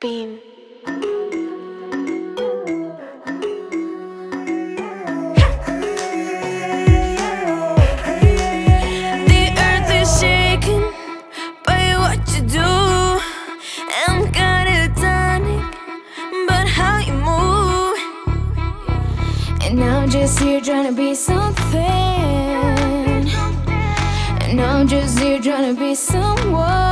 Beam. The earth is shaking by what you do. I'm catatonic, but how you move. And I'm just here trying to be something. And I'm just here trying to be someone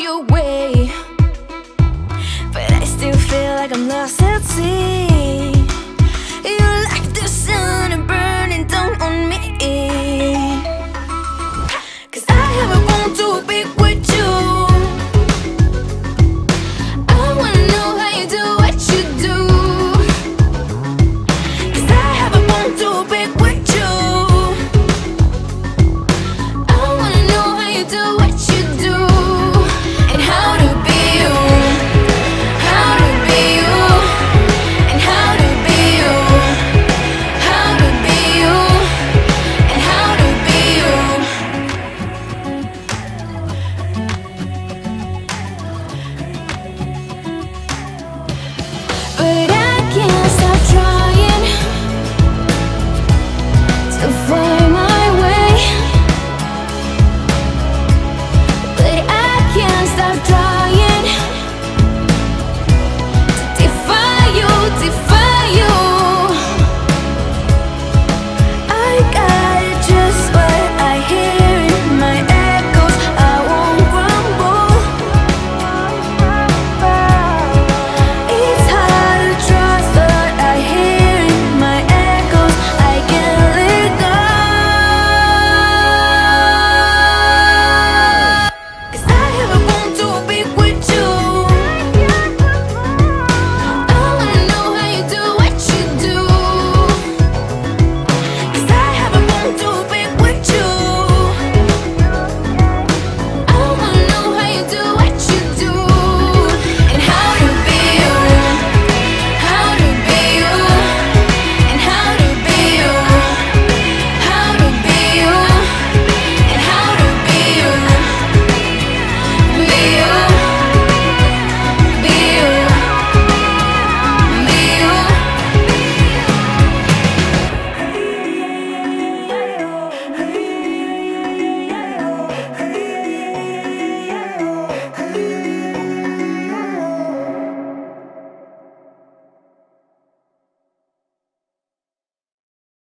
your way. But I still feel like I'm lost at sea. find